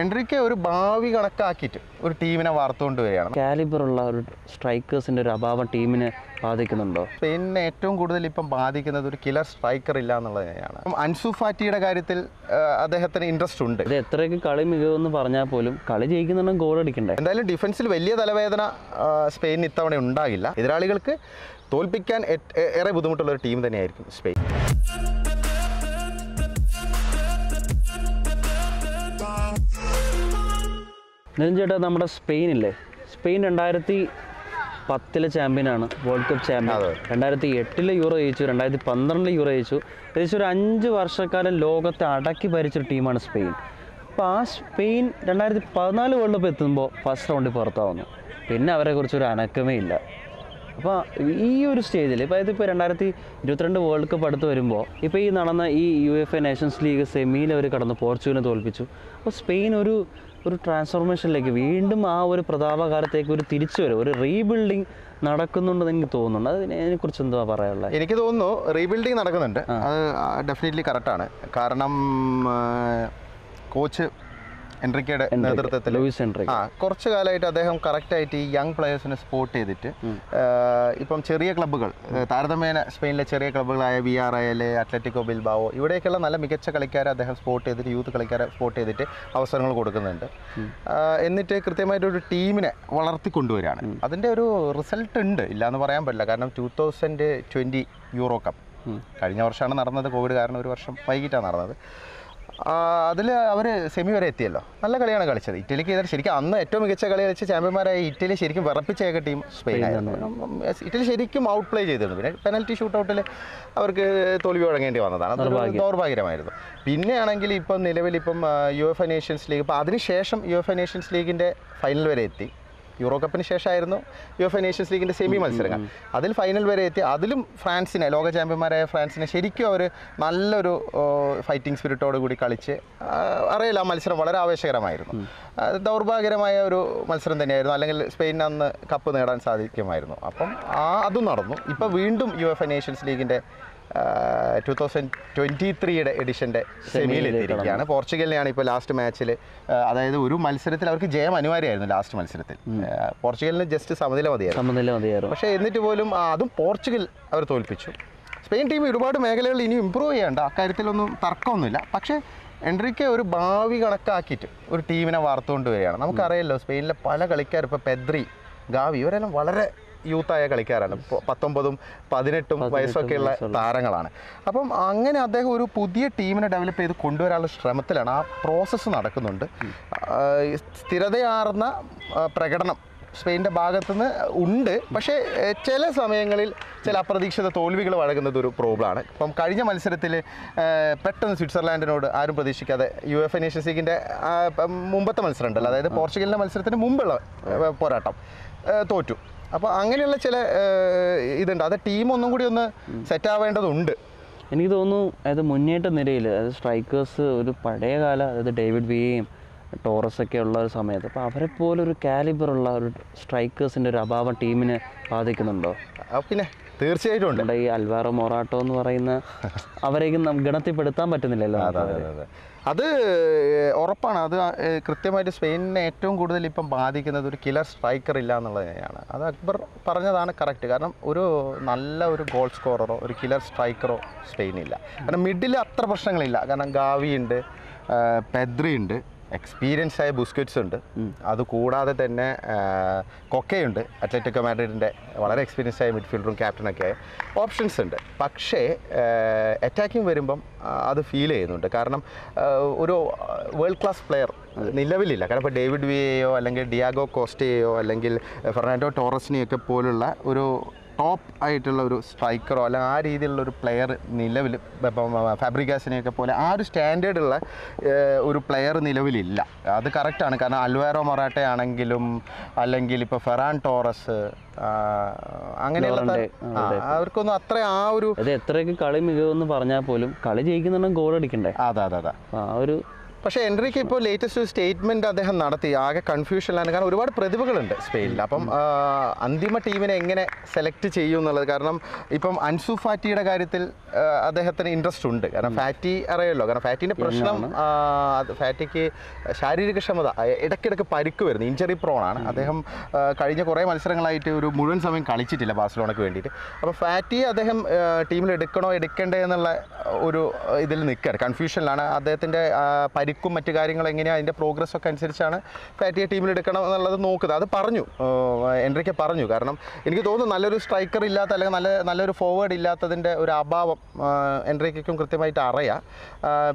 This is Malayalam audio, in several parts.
എൻട്രിക്ക് ഒരു ഭാവി കണക്കാക്കിയിട്ട് ഒരു ടീമിനെ വാർത്തുകൊണ്ട് വരികയാണ്. കാലിബർ ഉള്ള ഒരു സ്ട്രൈക്കേഴ്സിന്റെ ഒരു അഭാവം ടീമിനെ ബാധിക്കുന്നുണ്ടോ? പിന്നെ ഏറ്റവും കൂടുതൽ ഇപ്പം ബാധിക്കുന്നത് ഒരു കിലർ സ്ട്രൈക്കർ ഇല്ല എന്നുള്ളത് തന്നെയാണ് അൻസുഫാറ്റിയുടെ അൻസു ഫാറ്റിയുടെ കാര്യത്തിൽ അദ്ദേഹത്തിന് ഇൻട്രസ്റ്റ് ഉണ്ട്. ഇത് എത്രയൊക്കെ കളി മികവെന്ന് പറഞ്ഞാൽ പോലും കളി ജയിക്കുന്നുണ്ടെങ്കിൽ ഗോൾ അടിക്കണ്ടേ? എന്തായാലും ഡിഫൻസിൽ വലിയ തലവേദന സ്പെയിനിന് ഇത്തവണ ഉണ്ടാകില്ല. എതിരാളികൾക്ക് തോൽപ്പിക്കാൻ ഏറെ ബുദ്ധിമുട്ടുള്ള ഒരു ടീം തന്നെയായിരിക്കും സ്പെയിൻ. നിതിൻ നമ്മുടെ സ്പെയിനില്ലേ? സ്പെയിൻ രണ്ടായിരത്തി പത്തിലെ ചാമ്പ്യനാണ് വേൾഡ് കപ്പ് ചാമ്പ്യൻ. രണ്ടായിരത്തി എട്ടിലെ യൂറോ ജയിച്ചു രണ്ടായിരത്തി പന്ത്രണ്ടിലെ യൂറോ ജയിച്ചു. ഏകദേശം ഒരു അഞ്ച് വർഷക്കാലം ലോകത്തെ അടക്കി ഭരിച്ചൊരു ടീമാണ് സ്പെയിൻ. അപ്പോൾ ആ സ്പെയിൻ രണ്ടായിരത്തി പതിനാല് വേൾഡ് കപ്പ് എത്തുമ്പോൾ ഫസ്റ്റ് റൗണ്ടിൽ പുറത്താവുന്നു. പിന്നെ അവരെ കുറിച്ച് ഒരു അനക്കമേ ഇല്ല. അപ്പോൾ ഈ ഒരു സ്റ്റേജിൽ ഇപ്പോൾ ഇതിപ്പോൾ രണ്ടായിരത്തി ഇരുപത്തിരണ്ട് വേൾഡ് കപ്പ് അടുത്ത് വരുമ്പോൾ ഇപ്പോൾ ഈ നടന്ന ഈ U F A Nations League സെമിയിൽ അവർ കടന്ന് പോർച്ചുഗലിനെ തോൽപ്പിച്ചു. അപ്പോൾ സ്പെയിൻ ഒരു ഒരു ട്രാൻസ്ഫോർമേഷനിലേക്ക് വീണ്ടും ആ ഒരു പ്രതാപകാലത്തേക്ക് ഒരു തിരിച്ചു വരും. ഒരു റീബിൽഡിങ് നടക്കുന്നുണ്ടെന്ന് എനിക്ക് തോന്നുന്നുണ്ട്. അതിനെ അതിനെക്കുറിച്ച് എന്തുവാ പറയാനുള്ളത്? എനിക്ക് തോന്നുന്നു റീബിൽഡിങ് നടക്കുന്നുണ്ട്. അത് ഡെഫിനറ്റ്ലി കറക്റ്റാണ് കാരണം കോച്ച് എൻട്രിക്കയുടെ നേതൃത്വത്തിൽ. ലൂയിസ് ആ കുറച്ച് കാലമായിട്ട് അദ്ദേഹം കറക്റ്റായിട്ട് ഈ യങ് പ്ലെയേഴ്സിനെ സ്പോട്ട് ചെയ്തിട്ട് ഇപ്പം ചെറിയ ക്ലബ്ബുകൾ താരതമ്യേന സ്പെയിനിലെ ചെറിയ ക്ലബ്ബുകളായ V R I L Athletic Bilbao ഇവിടേക്കുള്ള നല്ല മികച്ച കളിക്കാരെ അദ്ദേഹം സ്പോട്ട് ചെയ്തിട്ട് യൂത്ത് കളിക്കാരെ സ്പോട്ട് ചെയ്തിട്ട് അവസരങ്ങൾ കൊടുക്കുന്നുണ്ട്. എന്നിട്ട് കൃത്യമായിട്ട് ഒരു ടീമിനെ വളർത്തിക്കൊണ്ടുവരികയാണ് അതിന്റെ ഒരു റിസൾട്ട് ഉണ്ട് ഇല്ലയെന്ന് പറയാൻ പറ്റില്ല. കാരണം two thousand twenty Euro Cup കഴിഞ്ഞ വർഷമാണ് നടന്നത് കോവിഡ് കാരണം ഒരു വർഷം വൈകിട്ടാണ് നടന്നത്. അതിൽ അവർ സെമി വരെ എത്തിയല്ലോ. നല്ല കളിയാണ് കളിച്ചത്. ഇറ്റലിക്ക് എതിരെ ശരിക്കും അന്ന് ഏറ്റവും മികച്ച കളി കളിച്ച ചാമ്പ്യന്മാരായ ഇറ്റലി ശരിക്കും വിറപ്പിച്ചേക്ക ടീം സ്പെയിൻ ആയിരുന്നു. ഇറ്റലി ശരിക്കും ഔട്ട് പ്ലേ ചെയ്തിരുന്നു. പിന്നെ പെനൽറ്റി ഷൂട്ടൗട്ടിൽ അവർക്ക് തോൽവി വഴങ്ങേണ്ടി വന്നതാണ്. അതൊരു ദൗർഭാഗ്യമായിരുന്നു പിന്നെയാണെങ്കിൽ ഇപ്പം നിലവിൽ ഇപ്പം U F A Nations League ഇപ്പം അതിനുശേഷം യു എഫ് എ നേഷൻസ് ലീഗിന്റെ ഫൈനൽ വരെ എത്തി. യൂറോ കപ്പിന് ശേഷമായിരുന്നു യു എഫ് എ നേഷൻസ് ലീഗിന്റെ സെമി മത്സരങ്ങൾ. അതിൽ ഫൈനൽ വരെ എത്തി. അതിലും ഫ്രാൻസിനെ ലോക ചാമ്പ്യന്മാരായ ഫ്രാൻസിനെ ശരിക്കും അവർ നല്ലൊരു ഫൈറ്റിംഗ് സ്പിരിറ്റോട് കൂടി കളിച്ച് അറിയില്ല ആ മത്സരം വളരെ ആവേശകരമായിരുന്നു. ദൗർഭാഗ്യകരമായ ഒരു മത്സരം തന്നെയായിരുന്നു. അല്ലെങ്കിൽ സ്പെയിൻ അന്ന് കപ്പ് നേടാൻ സാധിക്കുമായിരുന്നു. അപ്പം ആ അതും നടന്നു. ഇപ്പോൾ വീണ്ടും യു എഫ് എ നേഷൻസ് ലീഗിന്റെ ടു തൗസൻഡ് ട്വന്റി ത്രീയുടെ എഡിഷന്റെ സെമിയിൽ എത്തിയിരിക്കുകയാണ് പോർച്ചുഗലിനെയാണ് ഇപ്പോൾ ലാസ്റ്റ് മാച്ചിൽ അതായത് ഒരു മത്സരത്തിൽ അവർക്ക് ജയം അനിവാര്യമായിരുന്നു ലാസ്റ്റ് മത്സരത്തിൽ. പോർച്ചുഗലിന് ജസ്റ്റ് സമനില മതിയായിരുന്നു. സമനില മതിയായിരുന്നു. പക്ഷേ എന്നിട്ട് പോലും അതും പോർച്ചുഗൽ അവർ തോൽപ്പിച്ചു. സ്പെയിൻ ടീം ഒരുപാട് മേഖലകളിൽ ഇനി ഇമ്പ്രൂവ് ചെയ്യേണ്ട അക്കാര്യത്തിലൊന്നും തർക്കമൊന്നുമില്ല. പക്ഷേ എൻട്രിക്ക് ഒരു ഭാവി കണക്കാക്കിയിട്ട് ഒരു ടീമിനെ വാർത്തുകൊണ്ട് വരികയാണ്. നമുക്കറിയാലോ സ്പെയിനിലെ പല കളിക്കാർ ഇപ്പോൾ പെദ്രി ഗാവി ഇവരെല്ലാം വളരെ യൂത്തായ കളിക്കാരാണ്. പത്തൊമ്പതും പതിനെട്ടും വയസ്സൊക്കെയുള്ള താരങ്ങളാണ്. അപ്പം അങ്ങനെ അദ്ദേഹം ഒരു പുതിയ ടീമിനെ ഡെവലപ്പ് ചെയ്ത് കൊണ്ടുവരാനുള്ള ശ്രമത്തിലാണ് ആ പ്രോസസ്സ് നടക്കുന്നുണ്ട്. സ്ഥിരതയാർന്ന പ്രകടനം സ്പെയിന്റെ ഭാഗത്തുനിന്ന് ഉണ്ട്. പക്ഷേ ചില സമയങ്ങളിൽ ചില അപ്രതീക്ഷിത തോൽവികൾ വഴങ്ങുന്നത് ഒരു പ്രോബ്ലമാണ് ഇപ്പം കഴിഞ്ഞ മത്സരത്തിൽ പെട്ടെന്ന് സ്വിറ്റ്സർലാൻഡിനോട് ആരും പ്രതീക്ഷിക്കാതെ യു എഫ് ലീഗിന്റെ ആ, ഇപ്പം മുമ്പത്തെ മത്സരം ഉണ്ടല്ലോ അതായത് പോർച്ചുഗലിന്റെ മത്സരത്തിന് മുമ്പുള്ള പോരാട്ടം തോറ്റു. അപ്പോൾ അങ്ങനെയുള്ള ചില ഇതുണ്ട്. അത് ടീം ഒന്നും കൂടി ഒന്ന് സെറ്റ് ആവേണ്ടതുണ്ട്. എനിക്ക് തോന്നുന്നു അതായത് മുന്നേറ്റ നിരയിൽ അതായത് സ്ട്രൈക്കേഴ്സ് ഒരു പഴയ കാല അതായത് ഡേവിഡ് വിയും ടോറസ് ഒക്കെ ഉള്ള ഒരു സമയത്ത്. അപ്പോൾ അവരെ പോലെ ഒരു കാലിബറുള്ള ഒരു സ്ട്രൈക്കേഴ്സിന്റെ ഒരു അഭാവം ടീമിനെ ബാധിക്കുന്നുണ്ടോ? പിന്നെ തീർച്ചയായിട്ടും ഉണ്ട്. ഈ അൽവാറോ മൊറാട്ടോ എന്ന് പറയുന്ന അവരെയും ഗണത്തിൽപ്പെടുത്താൻ പറ്റുന്നില്ലല്ലോ അതെ അതെ അതെ. അത് ഉറപ്പാണ്. അത് കൃത്യമായിട്ട് സ്പെയിനിനെ ഏറ്റവും കൂടുതൽ ഇപ്പം ബാധിക്കുന്നത് ഒരു കിലർ സ്ട്രൈക്കർ ഇല്ല എന്നുള്ളത് തന്നെയാണ് അത് അക്ബർ പറഞ്ഞതാണ് കറക്റ്റ്. കാരണം ഒരു നല്ല ഒരു ഗോൾ സ്കോററോ ഒരു കിലർ സ്ട്രൈക്കറോ സ്പെയിനില്ല. കാരണം മിഡിൽ അത്ര പ്രശ്നങ്ങളില്ല. കാരണം ഗാവിയുണ്ട് പെദ്രിയുണ്ട്. എക്സ്പീരിയൻസ് ആയ ബുസ്കറ്റ്സ് ഉണ്ട്. അത് കൂടാതെ തന്നെ കൊക്കയുണ്ട്. അത്ലറ്റിക്കോ മാഡ്രിഡിന്റെ വളരെ എക്സ്പീരിയൻസ് ആയ മിഡ്ഫീൽഡറും ക്യാപ്റ്റനൊക്കെ ഓപ്ഷൻസ് ഉണ്ട്. പക്ഷേ അറ്റാക്കിംഗ് വരുമ്പം അത് ഫീൽ ചെയ്യുന്നുണ്ട്. കാരണം ഒരു വേൾഡ് ക്ലാസ് പ്ലെയർ നിലവിലില്ല. കാരണം ഇപ്പോൾ ഡേവിഡ് വിയെയോ അല്ലെങ്കിൽ ഡിയാഗോ കോസ്റ്റയെയോ അല്ലെങ്കിൽ ഫെർണാൻഡോ ടോറസിനെയൊക്കെ പോലുള്ള ഒരു ടോപ്പ് ആയിട്ടുള്ള ഒരു സ്ട്രൈക്കറോ അല്ലെങ്കിൽ ആ രീതിയിലുള്ള ഒരു പ്ലെയർ നിലവിൽ ഇപ്പം ഫാബ്രിക്കാസിനെയൊക്കെ പോലെ ആ ഒരു സ്റ്റാൻഡേർഡുള്ള ഒരു പ്ലെയർ നിലവിലില്ല. അത് കറക്റ്റാണ് കാരണം അൽവാരോ മൊറാട്ട ആണെങ്കിലും അല്ലെങ്കിൽ ഇപ്പോൾ ഫെറാൻ ടോറസ് അങ്ങനെയുള്ള അവർക്കൊന്നും അത്ര ആ ഒരു എത്രയൊക്കെ കളി മികവെന്ന് പറഞ്ഞാൽ പോലും കളി ജയിക്കുന്നുണ്ടെങ്കിൽ ഗോൾ അടിക്കണ്ടേ? അതെ അതെ അതെ. ആ ഒരു പക്ഷേ എൻട്രിക്ക് ഇപ്പോൾ ലേറ്റസ്റ്റ് ഒരു സ്റ്റേറ്റ്മെന്റ് അദ്ദേഹം നടത്തി. ആകെ കൺഫ്യൂഷനിലാണ് കാരണം ഒരുപാട് പ്രതിഭകളുണ്ട് സ്പെയിനിൽ. അപ്പം അന്തിമ ടീമിനെ എങ്ങനെ സെലക്ട് ചെയ്യും എന്നുള്ളത്. കാരണം ഇപ്പം അൻസു ഫാറ്റിയുടെ കാര്യത്തിൽ അദ്ദേഹത്തിന് ഇൻട്രസ്റ്റ് ഉണ്ട്. കാരണം ഫാറ്റി അറിയാമല്ലോ കാരണം ഫാറ്റിന്റെ പ്രശ്നം അത് ഫാറ്റിക്ക് ശാരീരിക ക്ഷമത ഇടയ്ക്കിടയ്ക്ക് പരിക്ക് വരുന്നു. ഇഞ്ചറി പ്രോണാണ് അദ്ദേഹം കഴിഞ്ഞ കുറേ മത്സരങ്ങളായിട്ട് ഒരു മുഴുവൻ സമയം കളിച്ചിട്ടില്ല ബാഴ്സലോണയ്ക്ക് വേണ്ടിയിട്ട്. അപ്പോൾ ഫാറ്റി അദ്ദേഹം ടീമിൽ എടുക്കണോ എടുക്കണ്ടേ എന്നുള്ള ഒരു ഇതിൽ നിൽക്കുകയാണ് കൺഫ്യൂഷനിലാണ് അദ്ദേഹത്തിന്റെ പരിക്കും മറ്റു കാര്യങ്ങളും എങ്ങനെയാണ് അതിന്റെ പ്രോഗ്രസ് ഒക്കെ അനുസരിച്ചാണ് ഫാറ്റിയെ ടീമിൽ എടുക്കണം എന്നുള്ളത് നോക്കുന്നത്. അത് പറഞ്ഞു. എൻട്രിക്ക് പറഞ്ഞു. കാരണം എനിക്ക് തോന്നുന്നു നല്ലൊരു സ്ട്രൈക്കർ ഇല്ലാത്ത അല്ലെങ്കിൽ നല്ല നല്ലൊരു ഫോർവേഡ് ഇല്ലാത്തതിന്റെ ഒരു അഭാവം എൻട്രിക്കും കൃത്യമായിട്ട് അറിയാം.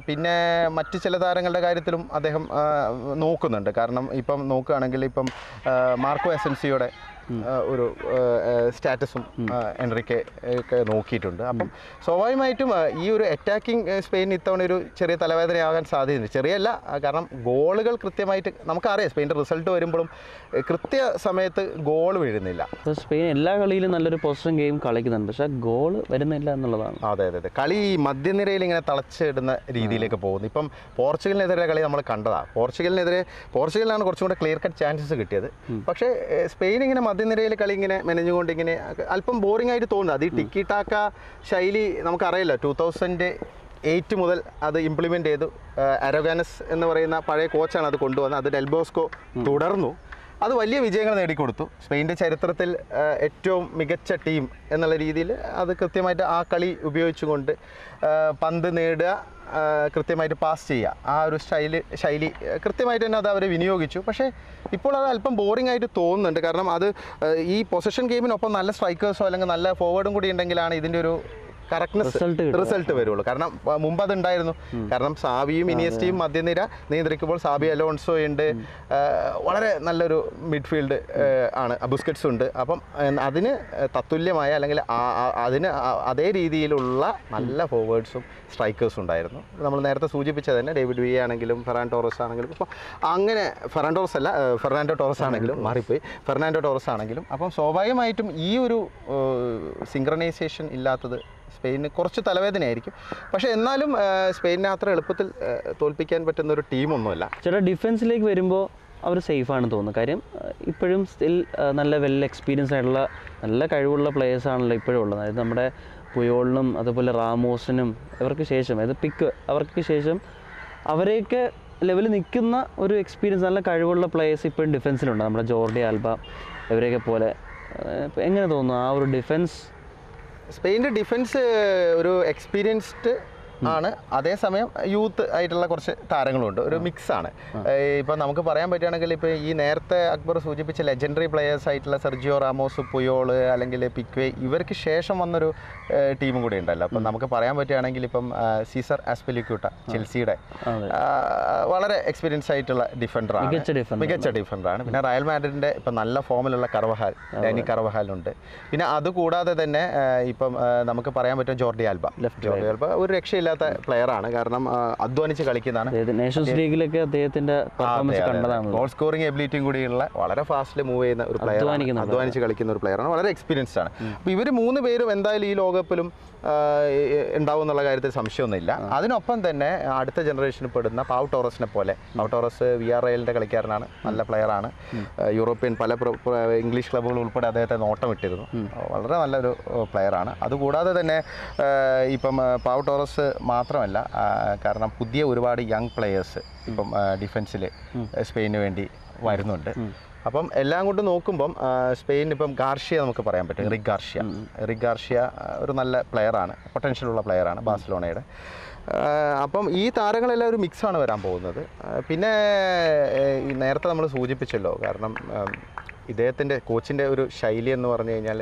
പിന്നെ മറ്റ് ചില താരങ്ങളുടെ കാര്യത്തിലും അദ്ദേഹം നോക്കുന്നുണ്ട്. കാരണം ഇപ്പം നോക്കുകയാണെങ്കിൽ ഇപ്പം മാർക്കോ എസൻസിയുടെ ഒരു സ്റ്റാറ്റസും എൻട്രിക്ക് ഒക്കെ നോക്കിയിട്ടുണ്ട്. അപ്പം സ്വാഭാവികമായിട്ടും ഈ ഒരു അറ്റാക്കിംഗ് സ്പെയിൻ ഇത്തവണ ഒരു ചെറിയ തലവേദനയാകാൻ സാധ്യതയുണ്ട്. ചെറിയല്ല കാരണം ഗോളുകൾ കൃത്യമായിട്ട് നമുക്കറിയാം സ്പെയിന്റെ റിസൾട്ട് വരുമ്പോഴും കൃത്യ സമയത്ത് ഗോൾ വീഴുന്നില്ല. അപ്പോൾ സ്പെയിൻ എല്ലാ കളിയിലും നല്ലൊരു പൊസിഷൻ ഗെയിം കളിക്കുന്നുണ്ട്. പക്ഷേ ഗോൾ വരുന്നില്ല എന്നുള്ളതാണ്. അതെ അതെ അതെ. കളി ഈ മധ്യനിരയിൽ ഇങ്ങനെ തളച്ചിടുന്ന രീതിയിലേക്ക് പോകുന്നു. ഇപ്പം പോർച്ചുഗലിനെതിരെ കളി നമ്മൾ കണ്ടതാണ് പോർച്ചുഗലിനെതിരെ പോർച്ചുഗലിനാണ് കുറച്ചും കൂടെ ക്ലിയർ കട്ട് ചാൻസസ് കിട്ടിയത്. പക്ഷേ സ്പെയിൻ ഇങ്ങനെ മധ്യനിരയിൽ കളി ഇങ്ങനെ മെനഞ്ഞുകൊണ്ട് ഇങ്ങനെ അല്പം ബോറിംഗ് ആയിട്ട് തോന്നുന്നത് അത് ഈ ടിക്കി ടാക്ക ശൈലി നമുക്കറിയില്ല. ടൂ തൗസൻഡ് എയ്റ്റ് മുതൽ അത് ഇംപ്ലിമെന്റ് ചെയ്തു. അരോഗാനസ് എന്ന് പറയുന്ന പഴയ കോച്ചാണ് അത് കൊണ്ടുവന്നത്. അത് ഡെൽബോസ്കോ തുടർന്നു. അത് വലിയ വിജയങ്ങൾ നേടിക്കൊടുത്തു. സ്പെയിന്റെ ചരിത്രത്തിൽ ഏറ്റവും മികച്ച ടീം എന്നുള്ള രീതിയിൽ അത് കൃത്യമായിട്ട് ആ കളി ഉപയോഗിച്ചുകൊണ്ട് പന്ത് നേടുക കൃത്യമായിട്ട് പാസ് ചെയ്യുക. ആ ഒരു സ്റ്റൈൽ ശൈലി കൃത്യമായിട്ട് തന്നെ അത് അവർ വിനിയോഗിച്ചു. പക്ഷേ ഇപ്പോൾ അത് അല്പം ബോറിംഗ് ആയിട്ട് തോന്നുന്നുണ്ട്. കാരണം അത് ഈ പൊസിഷൻ ഗെയിമിനൊപ്പം നല്ല സ്ട്രൈക്കേഴ്സോ അല്ലെങ്കിൽ നല്ല ഫോർവേഡും കൂടി ഉണ്ടെങ്കിലാണ് ഇതിന്റെ ഒരു കറക്റ്റ്നെസ്. റിസൾട്ട് വരുള്ളൂ. കാരണം മുമ്പ് അത് ഉണ്ടായിരുന്നു കാരണം സാബിയും ഇനിയസ്റ്റിയും മധ്യനിര നിയന്ത്രിക്കുമ്പോൾ സാബി അലോൺസോ ഉണ്ട്. വളരെ നല്ലൊരു മിഡ്ഫീൽഡ് ആണ്. ബുസ്കറ്റ്സ് ഉണ്ട്. അപ്പം അതിന് തത്തുല്യമായ അല്ലെങ്കിൽ അതിന് അതേ രീതിയിലുള്ള നല്ല ഫോർവേഡ്സും സ്ട്രൈക്കേഴ്സും ഉണ്ടായിരുന്നു. നമ്മൾ നേരത്തെ സൂചിപ്പിച്ചത് തന്നെ ഡേവിഡ് വി ആണെങ്കിലും ഫെറാൻ ടോറസ് ആണെങ്കിലും. ഇപ്പോൾ അങ്ങനെ ഫെറാൻ ടോറസ് അല്ല ഫെർണാൻഡോ ടോറസ് ആണെങ്കിലും മാറിപ്പോയി. ഫെർണാൻഡോ ടോറസ് ആണെങ്കിലും. അപ്പം സ്വാഭാവികമായിട്ടും ഈ ഒരു സിങ്ക്രണൈസേഷൻ ഇല്ലാത്തത് സ്പെയിന് കുറച്ച് തലവേദനയായിരിക്കും. പക്ഷേ എന്നാലും സ്പെയിനിനെ അത്ര എളുപ്പത്തിൽ തോൽപ്പിക്കാൻ പറ്റുന്ന ഒരു ടീമൊന്നുമല്ല. ചേട്ടാ ഡിഫൻസിലേക്ക് വരുമ്പോൾ അവർ സേഫാണ് തോന്നുന്നു. കാര്യം ഇപ്പോഴും സ്റ്റിൽ നല്ല വെൽ എക്സ്പീരിയൻസ് ആയിട്ടുള്ള നല്ല കഴിവുള്ള പ്ലേയേഴ്സ് ആണല്ലോ ഇപ്പോഴും ഉള്ളത്. അതായത് നമ്മുടെ പുയോളിനും അതുപോലെ റാമോസിനും ഇവർക്ക് ശേഷം അതായത് പിക്ക് അവർക്ക് ശേഷം അവരെയൊക്കെ ലെവലിൽ നിൽക്കുന്ന ഒരു എക്സ്പീരിയൻസ് നല്ല കഴിവുള്ള പ്ലേയേഴ്സ് ഇപ്പോഴും ഡിഫൻസിലുണ്ട്. നമ്മുടെ ജോർഡി ആൽബ ഇവരെയൊക്കെ പോലെ എങ്ങനെ തോന്നുന്നു? ആ ഒരു ഡിഫൻസ് സ്പെയിന്റെ ഡിഫൻസ് ഒരു എക്സ്പീരിയൻസ്ഡ് ആണ്. അതേസമയം യൂത്ത് ആയിട്ടുള്ള കുറച്ച് താരങ്ങളുണ്ട്. ഒരു മിക്സ് ആണ്. ഇപ്പം നമുക്ക് പറയാൻ പറ്റുകയാണെങ്കിൽ ഇപ്പോൾ ഈ നേരത്തെ അക്ബർ സൂചിപ്പിച്ച ലെജൻഡറി പ്ലെയേഴ്സ് ആയിട്ടുള്ള സെർജിയോ റാമോസ് പുയോൾ അല്ലെങ്കിൽ പിക്വേ ഇവർക്ക് ശേഷം വന്നൊരു ടീമും കൂടി ഉണ്ടല്ലോ. അപ്പം നമുക്ക് പറയാൻ പറ്റുകയാണെങ്കിൽ ഇപ്പം സീസർ ആസ്പെലിക്യൂട്ട ചെൽസിയുടെ വളരെ എക്സ്പീരിയൻസ് ആയിട്ടുള്ള ഡിഫൻഡറാണ് മികച്ച ഡിഫൻഡറാണ് പിന്നെ റയൽ മാഡ്രിഡിന്റെ ഇപ്പം നല്ല ഫോമിലുള്ള കർവഹാൽ ഡാനി കർവഹാലുണ്ട് പിന്നെ അതുകൂടാതെ തന്നെ ഇപ്പം നമുക്ക് പറയാൻ പറ്റും ജോർഡി ആൽബ. ജോർഡി ആൽബ ഒരു രക്ഷയില്ലാത്ത പ്ലെയർ ആണ്. കാരണം അധ്വാനിച്ച് കളിക്കുന്നതാണ്. നേഷൻസ് ലീഗിലൊക്കെ അദ്ദേഹത്തിന്റെ പെർഫോമൻസ് കണ്ടതാണ്. ഗോൾ സ്കോറിംഗ് എബിലിറ്റിയും കൂടിയുള്ള വളരെ ഫാസ്റ്റിൽ മൂവ് ചെയ്യുന്ന ഒരു പ്ലെയർ അധ്വാനിച്ച് കളിക്കുന്ന ഒരു പ്ലെയർ ആണ്. വളരെ എക്സ്പീരിയൻസ്ഡ് ആണ്. അപ്പോൾ ഇവർ മൂന്ന് പേരും എന്തായാലും ഈ ലോകകപ്പിലും ഉണ്ടാവും എന്നുള്ള കാര്യത്തിൽ സംശയമൊന്നുമില്ല. അതിനൊപ്പം തന്നെ അടുത്ത ജനറേഷനിൽ പെടുന്ന പാവ് ടോറസിനെ പോലെ. പാവ് ടോറസ് വി ആർ എല്ലിന്റെ കളിക്കാരനാണ്. നല്ല പ്ലെയറാണ് യൂറോപ്യൻ പല ഇംഗ്ലീഷ് ക്ലബ്ബുകൾ ഉൾപ്പെടെ അദ്ദേഹത്തെ നോട്ടം ഇട്ടിരുന്നു. വളരെ നല്ലൊരു പ്ലെയറാണ് അതുകൂടാതെ തന്നെ ഇപ്പം പാവ് ടോറസ് മാത്രമല്ല കാരണം പുതിയ ഒരുപാട് യങ് പ്ലെയേഴ്സ് ഇപ്പം ഡിഫൻസിൽ സ്പെയിന് വേണ്ടി വരുന്നുണ്ട്. അപ്പം എല്ലാം കൊണ്ട് നോക്കുമ്പം സ്പെയിൻ ഇപ്പം ഗാർഷ്യ നമുക്ക് പറയാൻ പറ്റും റിക് ഗാർഷ്യ. റിക് ഗാർഷ്യ ഒരു നല്ല പ്ലെയറാണ് പൊട്ടൻഷ്യലുള്ള പ്ലെയറാണ് ബാഴ്സലോണയുടെ. അപ്പം ഈ താരങ്ങളെല്ലാം ഒരു മിക്സാണ് വരാൻ പോകുന്നത്. പിന്നെ നേരത്തെ നമ്മൾ സൂചിപ്പിച്ചല്ലോ കാരണം ഇദ്ദേഹത്തിന്റെ കോച്ചിന്റെ ഒരു ശൈലി എന്ന് പറഞ്ഞു കഴിഞ്ഞാൽ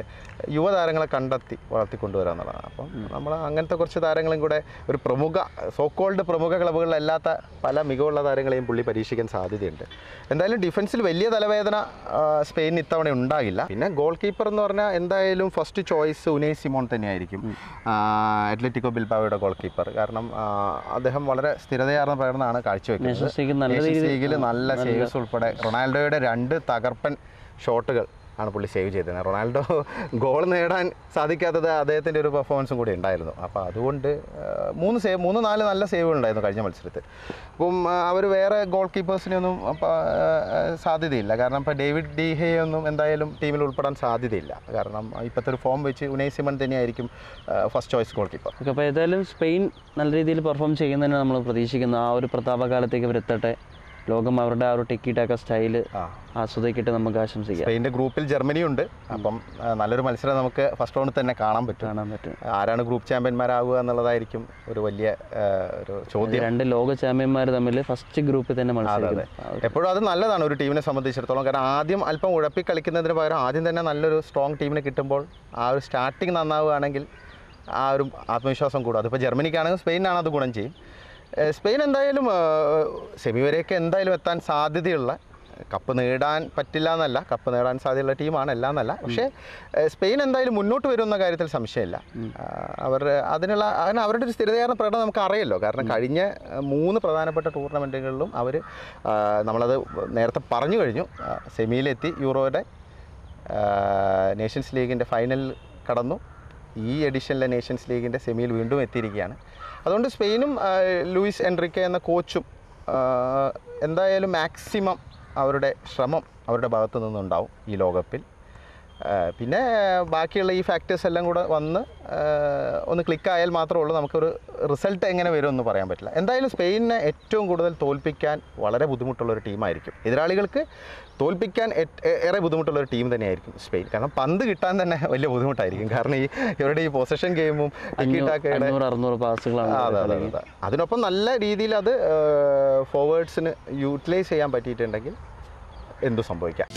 യുവതാരങ്ങളെ കണ്ടെത്തി വളർത്തിക്കൊണ്ടുവരിക എന്നുള്ളതാണ്. അപ്പം നമ്മൾ അങ്ങനത്തെ കുറച്ച് താരങ്ങളും കൂടെ ഒരു പ്രമുഖ സോക്കോൾഡ് പ്രമുഖ ക്ലബുകളിലല്ലാത്ത പല മികവുള്ള താരങ്ങളെയും പുള്ളി പരീക്ഷിക്കാൻ സാധ്യതയുണ്ട്. എന്തായാലും ഡിഫൻസിൽ വലിയ തലവേദന സ്പെയിനിൽ സ്പെയിനിന് ഇത്തവണ ഉണ്ടാകില്ല. പിന്നെ ഗോൾ കീപ്പർ എന്ന് പറഞ്ഞാൽ എന്തായാലും ഫസ്റ്റ് ചോയ്സ് ഉനൈ സിമോൺ തന്നെയായിരിക്കും. അത്ലറ്റിക്കോ ബിൽബാവയുടെ ഗോൾ കീപ്പർ കാരണം അദ്ദേഹം വളരെ സ്ഥിരതയാർന്ന പ്രകടനമാണ് കാഴ്ചവെക്കുന്നത്. നല്ല സേവ്സ് ഉൾപ്പെടെ റൊണാൾഡോയുടെ രണ്ട് തകർപ്പൻ ഷോട്ടുകൾ ആണ് പുള്ളി സേവ് ചെയ്തത് റൊണാൾഡോ ഗോൾ നേടാൻ സാധിക്കാത്തത് അദ്ദേഹത്തിന്റെ ഒരു പെർഫോമൻസും കൂടി ഉണ്ടായിരുന്നു. അപ്പോൾ അതുകൊണ്ട് മൂന്ന് സേവ് മൂന്ന് നാല് നല്ല സേവുകൾ ഉണ്ടായിരുന്നു കഴിഞ്ഞ മത്സരത്തിൽ. അപ്പം അവർ വേറെ ഗോൾ കീപ്പേഴ്സിനൊന്നും അപ്പം സാധ്യതയില്ല. കാരണം ഇപ്പോൾ ഡേവിഡ് ഡിഹയൊന്നും എന്തായാലും ടീമിൽ ഉൾപ്പെടാൻ സാധ്യതയില്ല. കാരണം ഇപ്പോഴത്തെ ഒരു ഫോം വെച്ച് ഉനൈ സിമൺ തന്നെയായിരിക്കും ഫസ്റ്റ് ചോയ്സ് ഗോൾ കീപ്പർ അപ്പോൾ ഏതായാലും സ്പെയിൻ നല്ല രീതിയിൽ പെർഫോം ചെയ്യുന്നതിന് നമ്മൾ പ്രതീക്ഷിക്കുന്നു. ആ ഒരു പ്രതാപകാലത്തേക്ക് അവർ ലോകം അവരുടെ ആ ഒരു ടിക്കി ടാക്ക സ്റ്റൈൽ ആസ്വദിക്കട്ടെ നമുക്ക് ആശംസിക്കാം. സ്പെയിന്റെ ഗ്രൂപ്പിൽ ജർമ്മനി ഉണ്ട് അപ്പം നല്ലൊരു മത്സരം നമുക്ക് ഫസ്റ്റ് റൗണ്ടിൽ തന്നെ കാണാൻ പറ്റും. കാണാൻ പറ്റും. ആരാണ് ഗ്രൂപ്പ് ചാമ്പ്യന്മാരാകുക എന്നുള്ളതായിരിക്കും ഒരു വലിയ ഒരു ചോദ്യം. രണ്ട് ലോക ചാമ്പ്യന്മാർ തമ്മിൽ ഫസ്റ്റ് ഗ്രൂപ്പിൽ തന്നെ മത്സരം എപ്പോഴും അത് നല്ലതാണ് ഒരു ടീമിനെ സംബന്ധിച്ചിടത്തോളം. കാരണം ആദ്യം അല്പം ഉഴപ്പി കളിക്കുന്നതിന് പകരം ആദ്യം തന്നെ നല്ലൊരു സ്ട്രോങ് ടീമിനെ കിട്ടുമ്പോൾ ആ ഒരു സ്റ്റാർട്ടിങ് നന്നാവുകയാണെങ്കിൽ ആ ഒരു ആത്മവിശ്വാസം കൂടും. അതിപ്പോൾ ജർമ്മനിക്കാണെങ്കിൽ സ്പെയിനാണ് അത് ഗുണം ചെയ്യും. സ്പെയിൻ എന്തായാലും സെമി വരെയൊക്കെ എന്തായാലും എത്താൻ സാധ്യതയുള്ള കപ്പ് നേടാൻ പറ്റില്ല എന്നല്ല കപ്പ് നേടാൻ സാധ്യതയുള്ള ടീമാണ് എല്ലാം എന്നല്ല. പക്ഷേ സ്പെയിൻ എന്തായാലും മുന്നോട്ട് വരുമെന്ന കാര്യത്തിൽ സംശയമില്ല. അവർ അതിനുള്ള അങ്ങനെ അവരുടെ ഒരു സ്ഥിരതയാർന്ന പ്രകടനം നമുക്ക് അറിയല്ലോ കാരണം കഴിഞ്ഞ മൂന്ന് പ്രധാനപ്പെട്ട ടൂർണമെന്റുകളിലും അവർ നമ്മളത് നേരത്തെ പറഞ്ഞു കഴിഞ്ഞു. സെമിയിലെത്തി യൂറോയുടെ നേഷൻസ് ലീഗിന്റെ ഫൈനൽ കടന്നു. ഈ എഡിഷനിലെ നേഷൻസ് ലീഗിന്റെ സെമിയിൽ വീണ്ടും എത്തിയിരിക്കുകയാണ്. അതുകൊണ്ട് സ്പെയിനും ലൂയിസ് എൻറിക്ക എന്ന കോച്ചും എന്തായാലും മാക്സിമം അവരുടെ ശ്രമം അവരുടെ ഭാഗത്തു നിന്നുണ്ടാവും ഈ ലോകകപ്പിൽ. പിന്നെ ബാക്കിയുള്ള ഈ ഫാക്ടേഴ്സ് എല്ലാം കൂടെ വന്ന് ഒന്ന് ക്ലിക്കായാൽ മാത്രമേ ഉള്ളൂ. നമുക്കൊരു റിസൾട്ട് എങ്ങനെ വരുമെന്ന് പറയാൻ പറ്റില്ല. എന്തായാലും സ്പെയിനിനെ ഏറ്റവും കൂടുതൽ തോൽപ്പിക്കാൻ വളരെ ബുദ്ധിമുട്ടുള്ള ഒരു ടീമായിരിക്കും എതിരാളികൾക്ക് തോൽപ്പിക്കാൻ ഏറെ ബുദ്ധിമുട്ടുള്ള ഒരു ടീം തന്നെയായിരിക്കും സ്പെയിൻ. കാരണം പന്ത് കിട്ടാൻ തന്നെ വലിയ ബുദ്ധിമുട്ടായിരിക്കും. കാരണം ഈ ഇവരുടെ ഈ പൊസഷൻ ഗെയിമും അതെ അതെ അതെ അതിനൊപ്പം നല്ല രീതിയിൽ അത് ഫോർവേഡ്സിന് യൂട്ടിലൈസ് ചെയ്യാൻ പറ്റിയിട്ടുണ്ടെങ്കിൽ എന്തു സംഭവിക്കാം.